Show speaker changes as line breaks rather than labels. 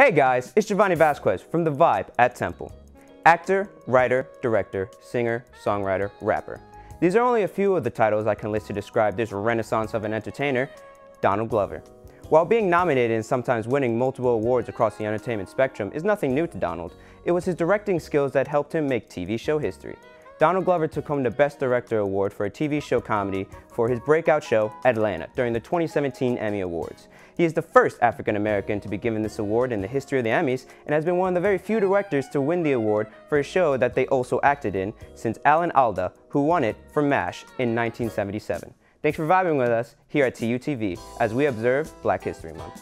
Hey guys, it's Giovanni Vazquez from The Vibe at Temple. Actor, writer, director, singer, songwriter, rapper. These are only a few of the titles I can list to describe this renaissance of an entertainer, Donald Glover. While being nominated and sometimes winning multiple awards across the entertainment spectrum is nothing new to Donald, it was his directing skills that helped him make TV show history. Donald Glover took home the Best Director Award for a TV show comedy for his breakout show, Atlanta, during the 2017 Emmy Awards. He is the first African American to be given this award in the history of the Emmys and has been one of the very few directors to win the award for a show that they also acted in since Alan Alda, who won it for MASH in 1977. Thanks for vibing with us here at TUTV as we observe Black History Month.